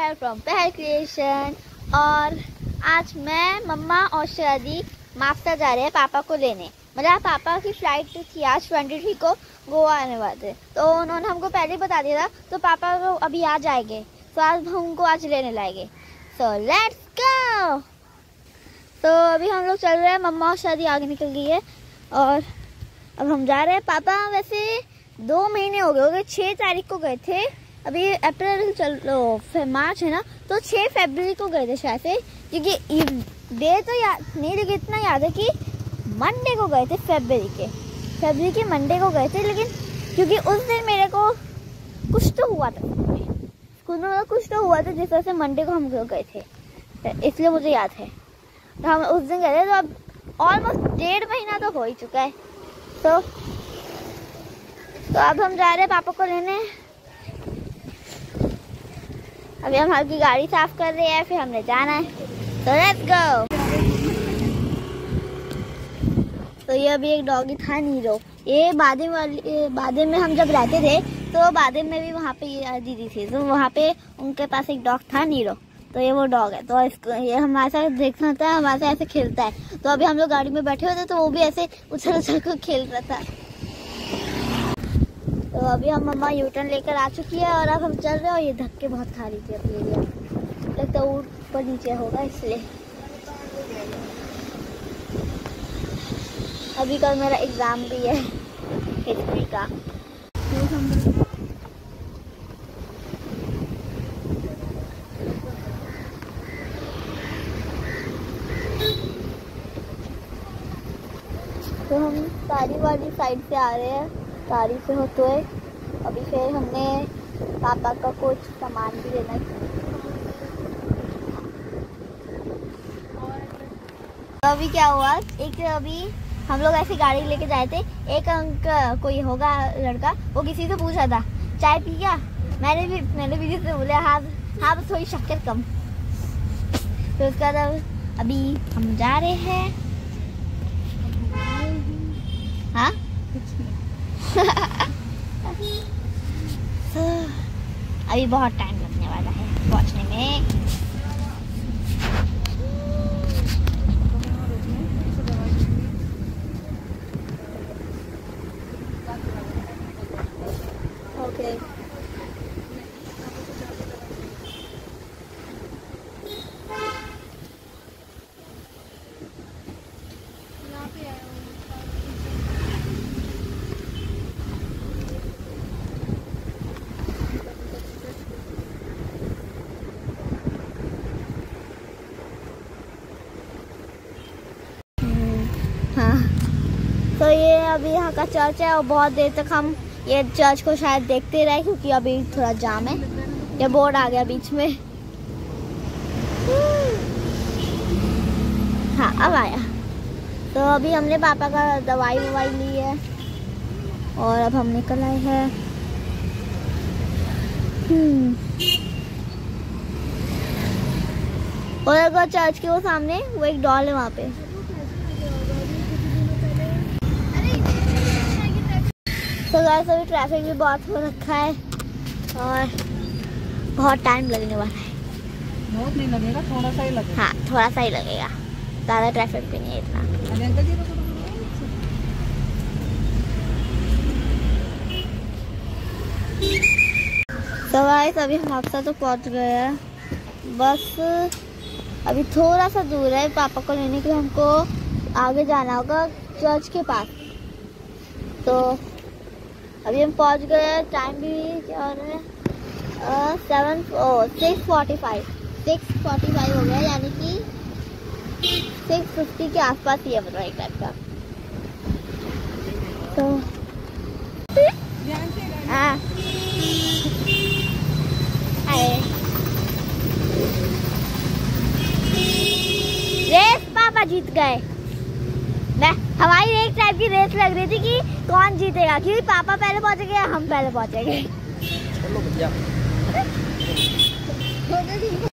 पहल फ्रॉम पहल क्रिएशन और आज मैं, मम्मा और शादी मास्टर जा रहे हैं पापा को लेने। मतलब पापा की फ़्लाइट थी आज ट्वेंटी थ्री को गोवा आने वाले तो उन्होंने हमको पहले ही बता दिया था तो पापा को अभी आ जाएँगे। तो आज हम आज लेने लाएँगे। सो लेट्स गो तो अभी हम लोग चल रहे हैं, मम्मा और शादी आगे निकल गई है। और अब हम जा रहे हैं। पापा, वैसे दो महीने हो गए हो गए छः तारीख को गए थे। अभी अप्रैल चल लो मार्च है ना तो छः फरवरी को गए थे शायद से, क्योंकि डे तो याद नहीं, लेकिन इतना याद है कि मंडे को गए थे फरवरी के फरवरी के मंडे को गए थे, लेकिन क्योंकि उस दिन मेरे को कुछ तो हुआ था, स्कूल में कुछ तो हुआ था, जिस वजह से मंडे को हम लोग गए थे तो इसलिए मुझे याद है तो हम उस दिन गए थे तो अब ऑलमोस्ट डेढ़ महीना तो हो ही चुका है तो तो अब हम जा रहे हैं पापा को लेने अभी हम हल्की गाड़ी साफ़ कर रहे हैं, फिर हमने जाना है। तो लेट्स गो तो ये अभी एक डॉगी था नीरो। ये बादे वाली बादे में हम जब रहते थे तो बादे में भी वहाँ पे ये दीदी थी। तो वहाँ पे उनके पास एक डॉग था नीरो। तो ये वो डॉग है। तो इसको, ये हमारे साथ देखना था, हमारे साथ ऐसे खेलता है। तो अभी हम लोग गाड़ी में बैठे हुए थे तो वो भी ऐसे उछल उछल कर खेल रहा था। तो अभी हम मम्मा यूटर्न लेकर आ चुकी है और अब हम चल रहे हैं और ये धक्के बहुत खा रही थी अपने लिए। लगता है ऊपर नीचे होगा इसलिए। अभी कल मेरा एग्ज़ाम भी है हिस्ट्री का। तो हम सारी वाली साइड से आ रहे हैं। गाड़ी से होते हुए अभी फिर हमने पापा का कुछ सामान भी लेना तो अभी क्या हुआ? एक अभी हम लोग ऐसी गाड़ी लेके जाए थे। एक अंक, कोई होगा लड़का, वो किसी से पूछा था, चाय पी क्या? मैंने भी मैंने भी जिससे बोला हाँ हाँ बस थोड़ी शक्कर कम। तो उसका बाद अभी हम जा रहे हैं। हाँ? अभी बहुत टाइम लगने वाला है पहुँचने में okay. तो ये अभी यहाँ का चर्च है और बहुत देर तक हम ये चर्च को शायद देखते रहे क्योंकि अभी थोड़ा जाम है। ये बोर्ड आ गया बीच में। हाँ अब आया। तो अभी हमने पापा का दवाई ववाई ली है और अब हम निकल आए हैं। हम्म। और अगर चर्च के वो सामने, वो एक डॉल है वहाँ पे। तो गाइस अभी ट्रैफ़िक भी बहुत हो रखा है और बहुत टाइम लगने वाला है। बहुत नहीं लगेगा थोड़ा सा ही लगेगा। हाँ थोड़ा सा ही लगेगा। ज़्यादा ट्रैफ़िक भी नहीं है इतना। तो गाइस अभी हम हादसा तो पहुँच गए हैं। बस अभी थोड़ा सा दूर है। पापा को लेने के लिए हमको आगे जाना होगा चर्च के पास। तो अभी हम पहुँच गए हैं टाइम भी क्या हो रहा है? Seven six forty five six forty five हो गया, यानी कि सिक्स फिफ्टी के आसपास ही है मतलब एक टाइप का। तो हाँ। रेस पापा जीत गए। मैं, हमारी एक टाइप की रेस लग रही थी कि कौन जीतेगा क्योंकि पापा पहले पहुँचेंगे हम पहले पहुँचेंगे।